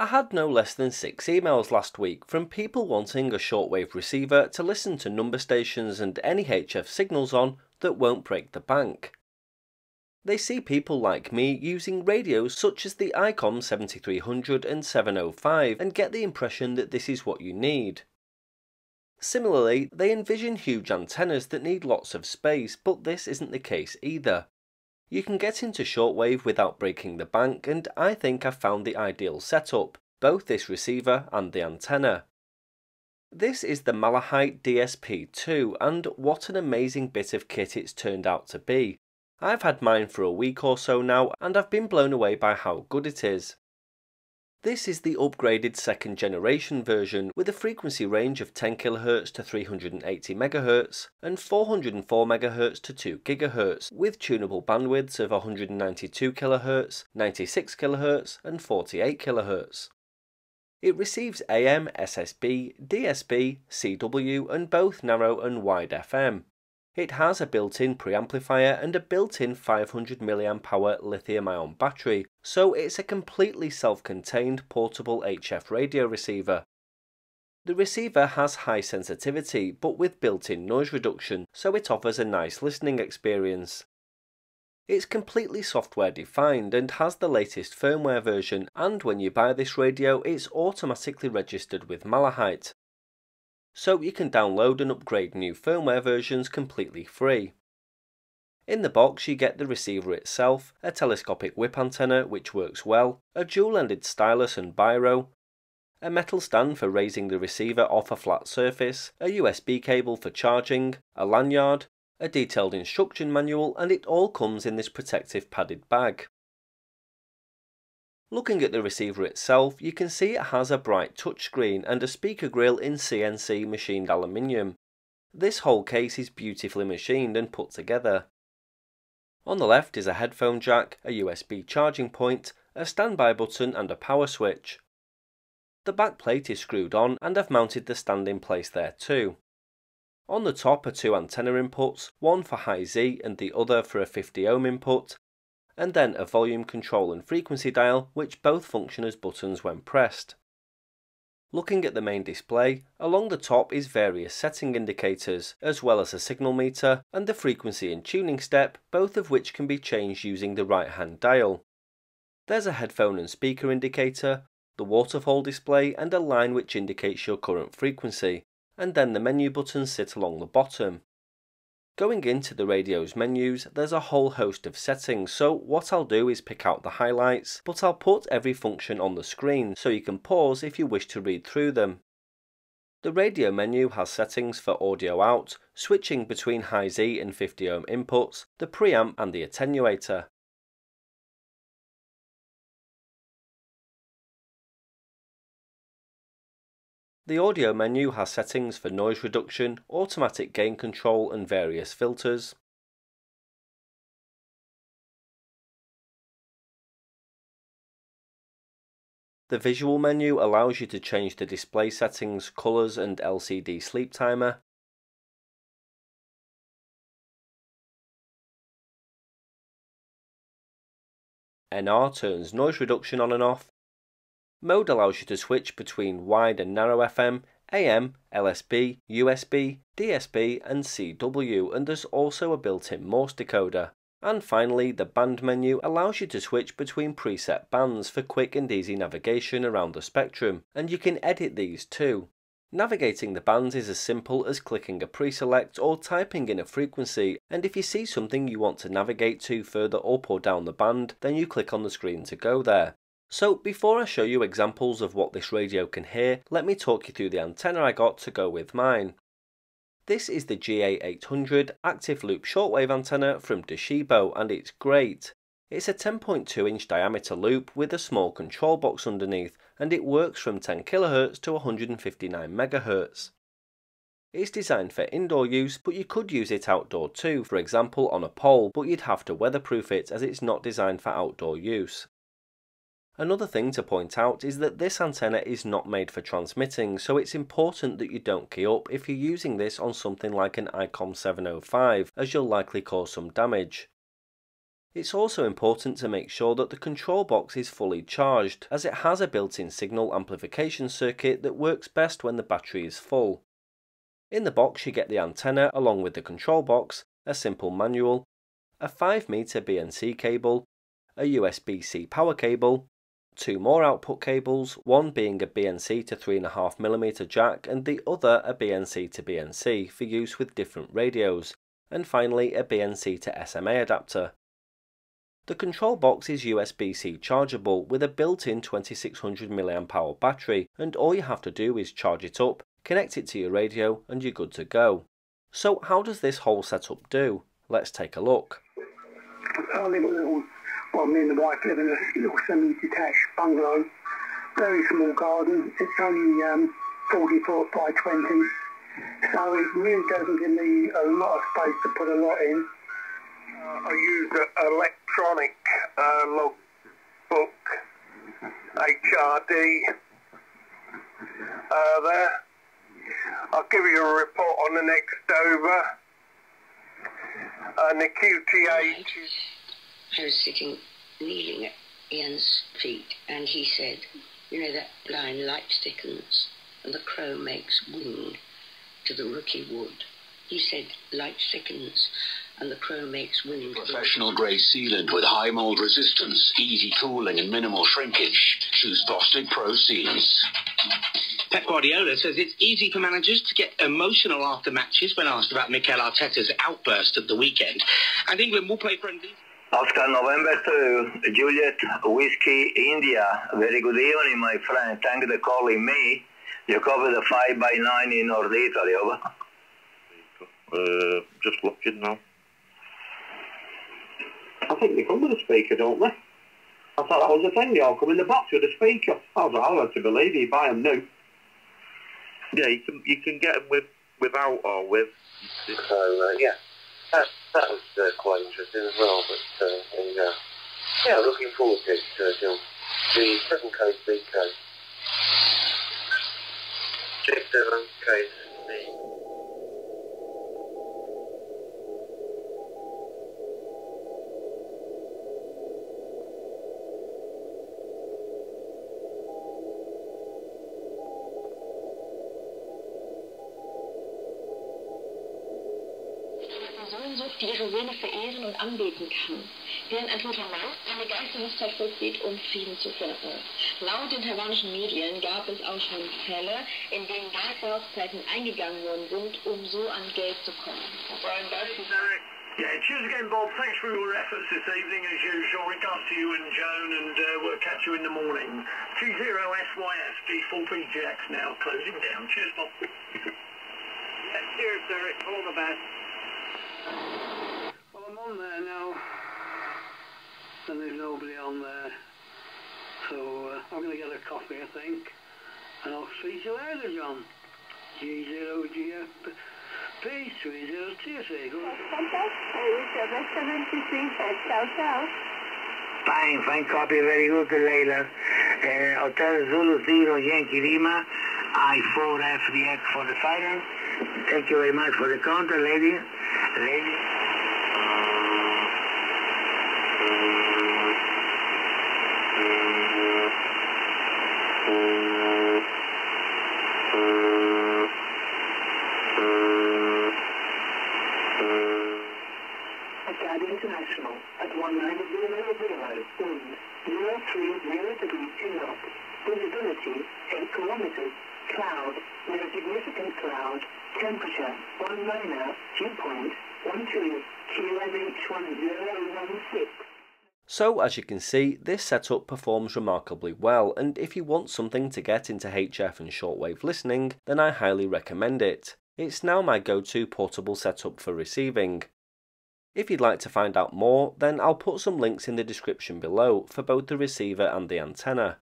I had no less than six emails last week from people wanting a shortwave receiver to listen to number stations and any HF signals on that won't break the bank. They see people like me using radios such as the ICOM 7300 and 705 and get the impression that this is what you need. Similarly, they envision huge antennas that need lots of space, but this isn't the case either. You can get into shortwave without breaking the bank and I think I've found the ideal setup, both this receiver and the antenna. This is the Malahit DSP2 and what an amazing bit of kit it's turned out to be. I've had mine for a week or so now and I've been blown away by how good it is. This is the upgraded second generation version with a frequency range of 10 kHz to 380 MHz and 404 MHz to 2 GHz with tunable bandwidths of 192 kHz, 96 kHz and 48 kHz. It receives AM, SSB, DSB, CW and both narrow and wide FM. It has a built-in preamplifier and a built-in 500 mAh lithium-ion battery, so it's a completely self-contained portable HF radio receiver. The receiver has high sensitivity but with built-in noise reduction, so it offers a nice listening experience. It's completely software defined and has the latest firmware version, and when you buy this radio, it's automatically registered with Malahit so you can download and upgrade new firmware versions completely free. In the box you get the receiver itself, a telescopic whip antenna which works well, a dual-ended stylus and biro, a metal stand for raising the receiver off a flat surface, a USB cable for charging, a lanyard, a detailed instruction manual and it all comes in this protective padded bag. Looking at the receiver itself, you can see it has a bright touchscreen and a speaker grill in CNC machined aluminium. This whole case is beautifully machined and put together. On the left is a headphone jack, a USB charging point, a standby button and a power switch. The back plate is screwed on and I've mounted the stand in place there too. On the top are two antenna inputs, one for high Z and the other for a 50 ohm input, and then a volume control and frequency dial which both function as buttons when pressed. Looking at the main display, along the top is various setting indicators, as well as a signal meter and the frequency and tuning step, both of which can be changed using the right hand dial. There's a headphone and speaker indicator, the waterfall display and a line which indicates your current frequency, and then the menu buttons sit along the bottom. Going into the radio's menus, there's a whole host of settings, so what I'll do is pick out the highlights, but I'll put every function on the screen so you can pause if you wish to read through them. The radio menu has settings for audio out, switching between high Z and 50 ohm inputs, the preamp and the attenuator. The audio menu has settings for noise reduction, automatic gain control and various filters. The visual menu allows you to change the display settings, colours and LCD sleep timer. NR turns noise reduction on and off, Mode allows you to switch between wide and narrow FM, AM, LSB, USB, DSB and CW and there's also a built-in Morse decoder. And finally, the band menu allows you to switch between preset bands for quick and easy navigation around the spectrum, and you can edit these too. Navigating the bands is as simple as clicking a pre-select or typing in a frequency, and if you see something you want to navigate to further up or down the band, then you click on the screen to go there. So before I show you examples of what this radio can hear, let me talk you through the antenna I got to go with mine. This is the GA800 active loop shortwave antenna from Toshiba and it's great. It's a 10.2 inch diameter loop with a small control box underneath and it works from 10 kHz to 159 MHz. It's designed for indoor use but you could use it outdoor too, for example on a pole, but you'd have to weatherproof it as it's not designed for outdoor use. Another thing to point out is that this antenna is not made for transmitting, so it's important that you don't key up if you're using this on something like an ICOM 705, as you'll likely cause some damage. It's also important to make sure that the control box is fully charged, as it has a built-in signal amplification circuit that works best when the battery is full. In the box you get the antenna along with the control box, a simple manual, a 5 meter BNC cable, a USB-C power cable, two more output cables, one being a BNC to 3.5mm jack and the other a BNC to BNC for use with different radios, and finally a BNC to SMA adapter. The control box is USB-C chargeable with a built-in 2600 mAh battery and all you have to do is charge it up, connect it to your radio and you're good to go. So how does this whole setup do? Let's take a look. I live a little, well me and the wife live in a little semi-detached bungalow, very small garden, it's only um, 40 foot by 20, so it really doesn't give me a lot of space to put a lot in. Uh, I use an electronic uh, logbook, HRD, uh, there. I'll give you a report on the next over. And the QTH I was sitting kneeling at Ian's feet, and he said, You know that line, light thickens, and the crow makes wing to the rookie wood. He said, Light thickens, and the crow makes wing. Professional grade sealant with high mold resistance, easy cooling, and minimal shrinkage. Choose Bostik Pro Sealants. Pep Guardiola says it's easy for managers to get emotional after matches when asked about Mikel Arteta's outburst at the weekend. And England will play friendly. Oscar November 2, Juliet Whiskey India. Very good evening, my friend. Thank you for calling me. You cover the 5 by 9 in North Italy, over. Uh, just looking now. I think they come with a speaker, don't they? I thought that was the thing, they all come in the box with a speaker. I was like, I want to believe you buy them new. Yeah, you can you can get them with without or with. So uh, yeah, that that was uh, quite interesting as well. But uh, and, uh, yeah, looking forward to it, uh. The seven code B code. Six seven B. die ihre Söhne verehren und anbeten kann, während ein toter Mann eine Geisterhochzeit vollzieht, um Frieden zu fördern. Laut den taiwanischen Medien gab es auch schon Fälle, in denen Geisterhochzeiten eingegangen worden sind, um so an Geld zu kommen. Yeah, cheers again, Bob. Thanks for your efforts this evening, as usual. Regards to you and Joan, and uh, we'll catch you in the morning. T0SYF, G4PGX now closing down. Cheers, Bob. Cheers, Eric. All the best. So uh, I'm going to get a coffee, I think, and I'll see you later, John. G0GF. P30TSA. Fine, fine copy, very good, Leila. Uh, Hotel Zulu Zero Yankee Lima, I4FDX for the siren. Thank you very much for the contact, lady. Lady. Cloud. Temperature 1 minor. Dew point 12 QNH1016. So as you can see, this setup performs remarkably well and if you want something to get into HF and shortwave listening, then I highly recommend it. It's now my go-to portable setup for receiving. If you'd like to find out more, then I'll put some links in the description below for both the receiver and the antenna.